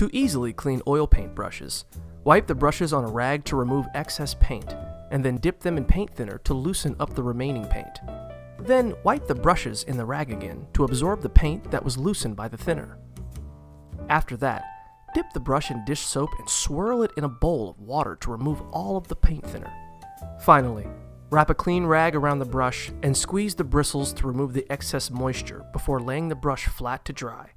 To easily clean oil paint brushes, wipe the brushes on a rag to remove excess paint, and then dip them in paint thinner to loosen up the remaining paint. Then wipe the brushes in the rag again to absorb the paint that was loosened by the thinner. After that, dip the brush in dish soap and swirl it in a bowl of water to remove all of the paint thinner. Finally, wrap a clean rag around the brush and squeeze the bristles to remove the excess moisture before laying the brush flat to dry.